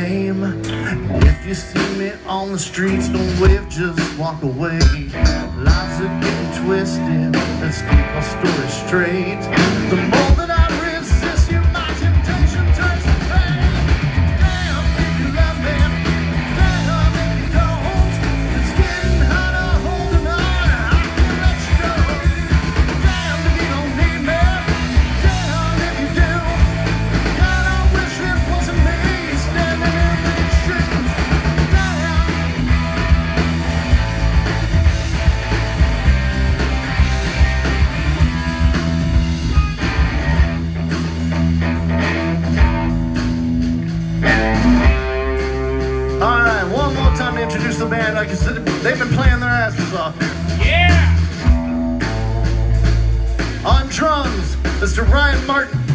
name. If you see me on the streets, don't wave, just walk away. Lives are getting twisted, let's keep our story straight. Introduce. Like I said, they've been playing their asses off. Yeah! On drums, Mr. Ryan Martin.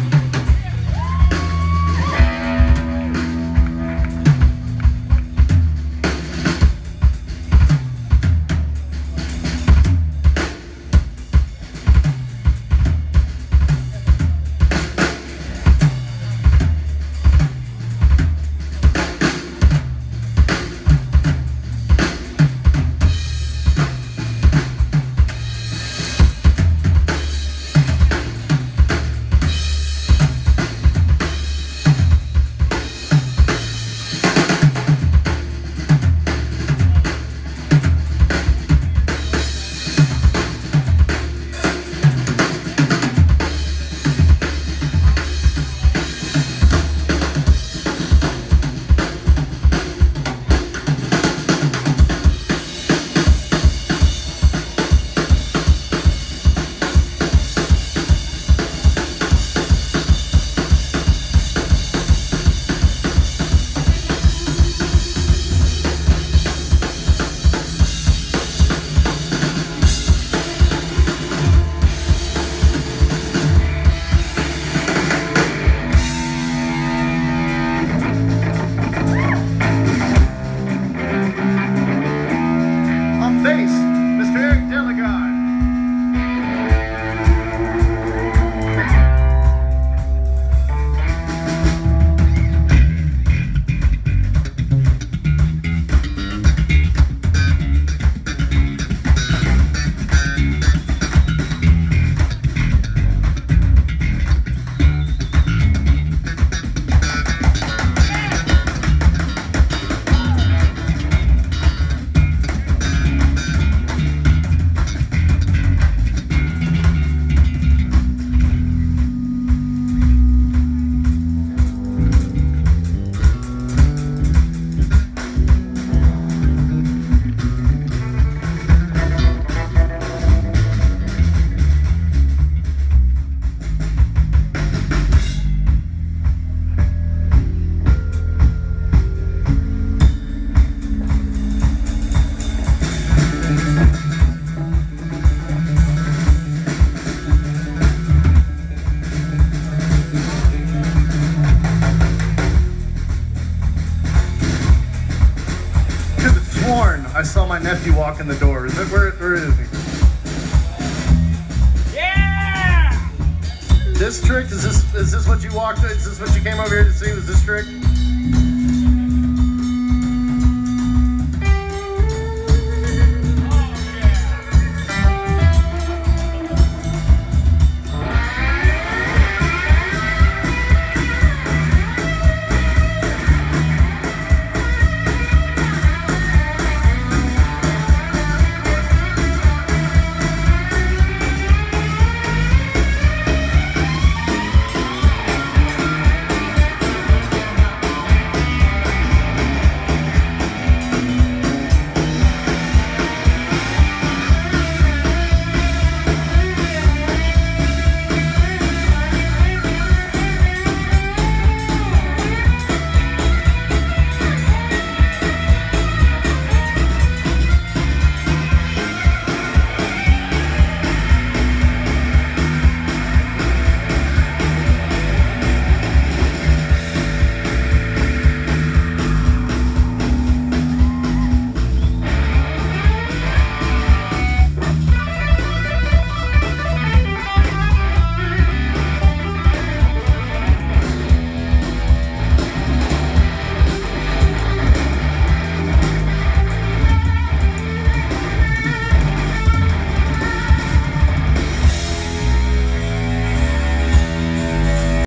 Saw my nephew walk in the door. Is it where, where is he? Yeah! trick Is this is this what you walked? Is this what you came over here to see? Was District?